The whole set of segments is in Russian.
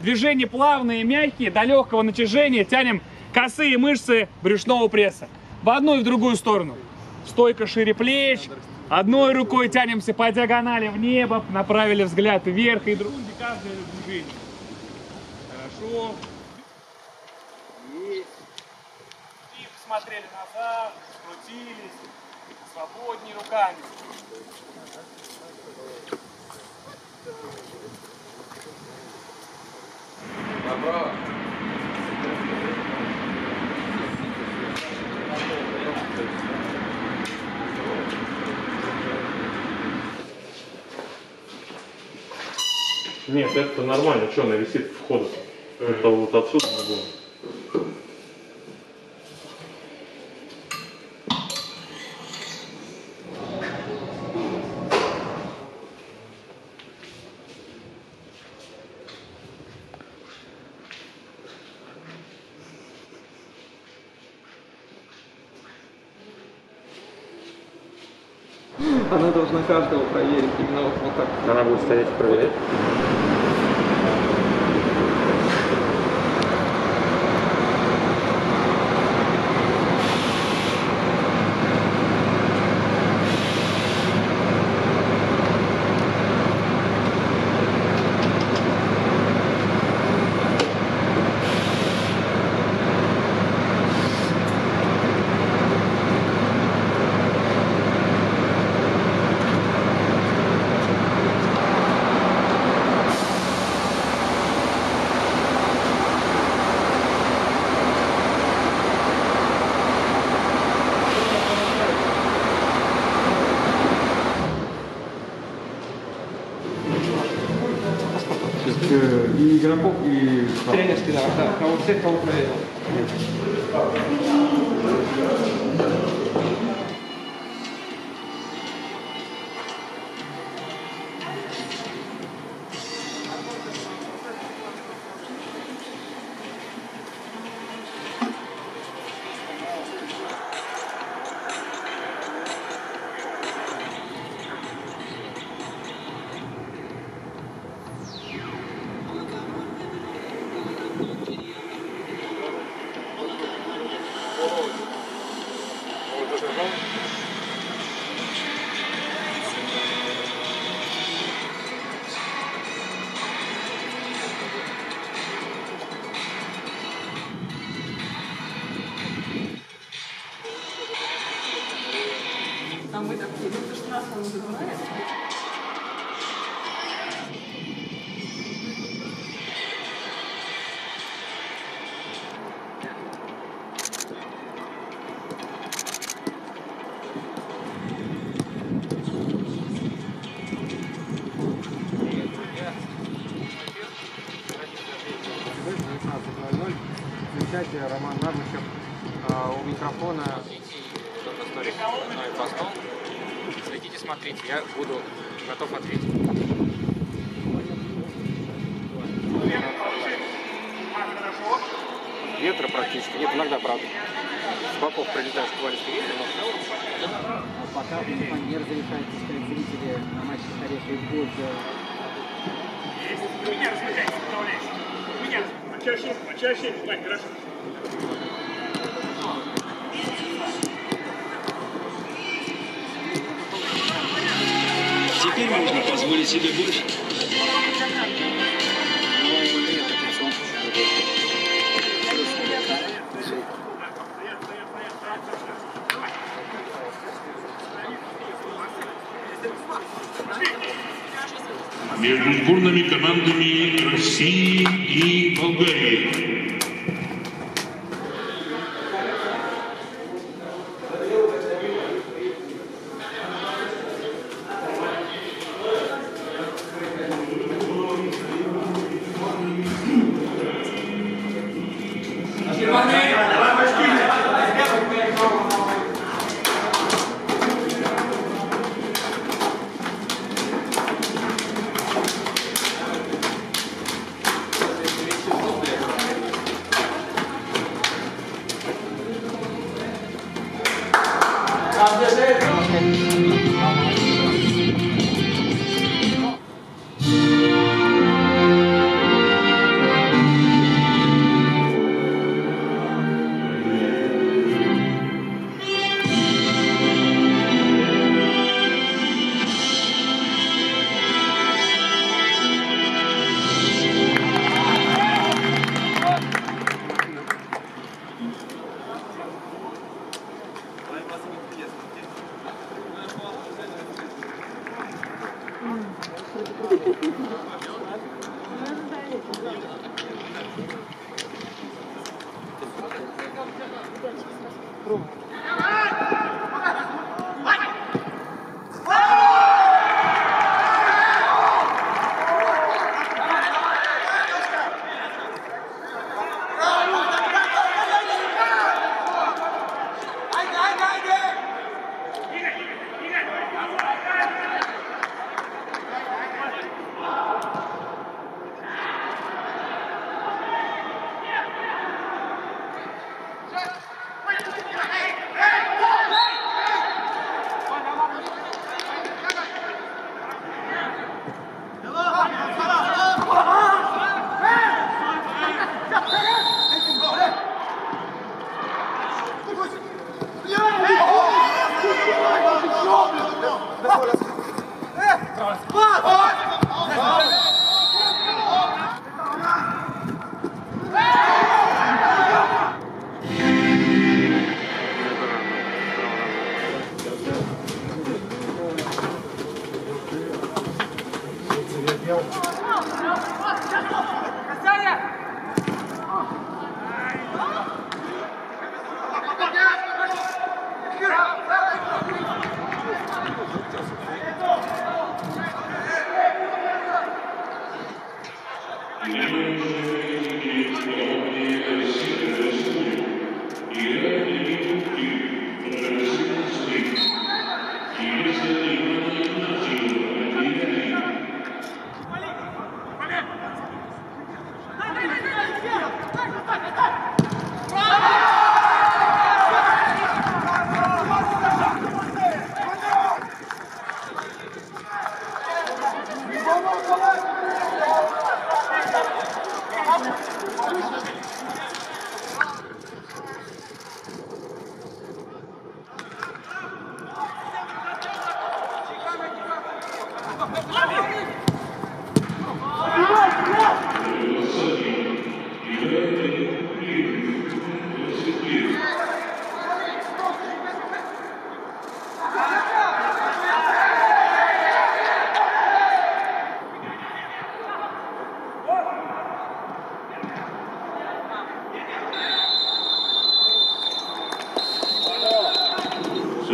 Движения плавные, мягкие, до легкого натяжения тянем косые мышцы брюшного пресса. В одну и в другую сторону. Стойка шире плеч. Одной рукой тянемся по диагонали в небо, направили взгляд вверх и другой каждое движение. Хорошо. Есть. И посмотрели назад, скрутились. Свободнее руками. Направо. Нет, это нормально. Что она висит входа? Это вот отсюда не было. Она должна каждого проверить именно вот, так. Она будет стоять и проверять. И игроков, и... Тренерский, да, да. Кого всех, кого проверил. Включайте Роман Нармышев а, у микрофона. постом. Следите, смотрите, я буду готов ответить. Ветра практически нет, иногда, правда. С боков прилетает шквалистый ветер, но Пока не разрешаете сказать зрители на матче Орехи без Меня размыкайте. Меня почаще, почаще. Вань, хорошо. Теперь можно позволить себе больше. между сборными командами России и Болгарии. God bless everyone. Pronto.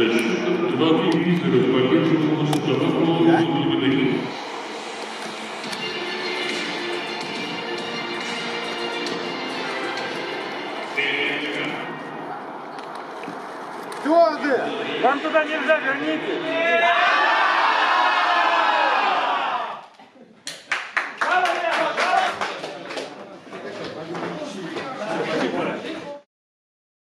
Счетом 2-3 лидеров поддерживал Ставрополу Владимирович. Вам туда нельзя, верните.